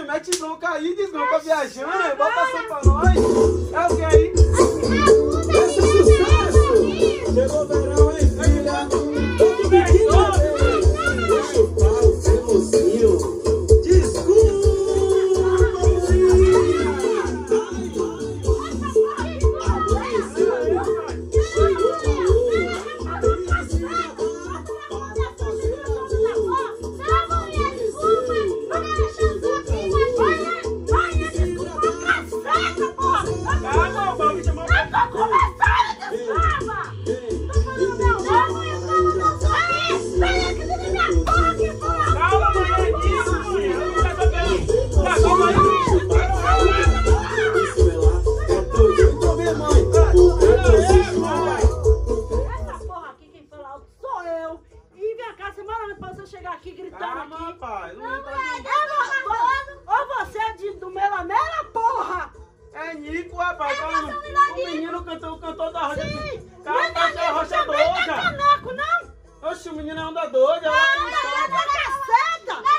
Oxe, mete bronca aí, desbronca viajando, bota som pra nós. É o que aí? Chegar aqui gritando Calma, aqui. pai. Não, Não, tá é, não, Ou você é de, do Melamela, porra! É Nico, rapaz. Calma. O menino cantou, cantor da rocha. Sim! Calma, Não, da não, rocha também não é doida. caneco, não! Oxe, o menino é onda doida. Não, não, não, não, caceta!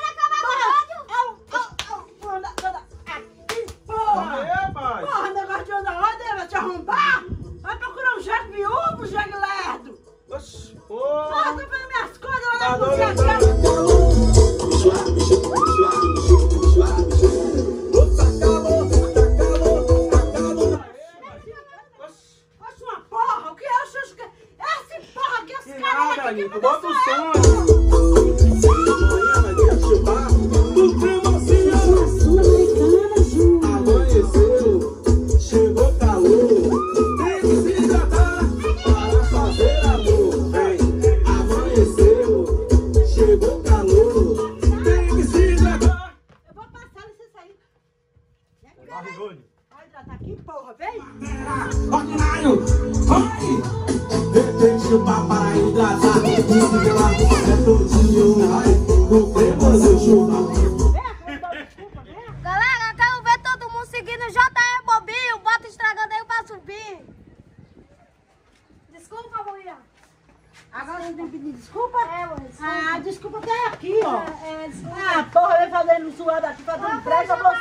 Aqui, Porra! É, pai. Porra, negócio de onda roda, vai te arrombar! Vai procurar um jegue viúvo, jegue lerdo! Oxe, Porra, porra. tô vendo minhas coisas lá Tá na doido, cozinha que Bota o som. Do cremosinho. Amanheceu, chegou calor. Tem que se para fazer amor. Vem, amanheceu, chegou calor. Tem que se. Eu vou passar aí. Vai hidratar aqui, porra, vem. Ordinário, vai! Tem que chupar para hidratar. Tudo pela boca é todinho. No cremoso vem. Galera, eu quero ver todo mundo seguindo o JE Bobinho. Bota estragando aí pra subir. Desculpa, mulher. Agora eu tenho que pedir desculpa? É, mãe. Ah, desculpa até aqui, ó. É, é. Ah, porra, vem fazendo suado aqui, fazendo Ah, prega, foi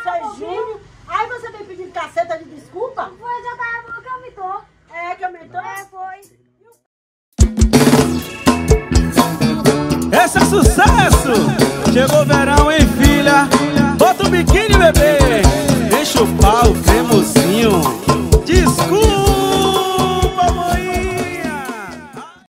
Esse é sucesso! Chegou o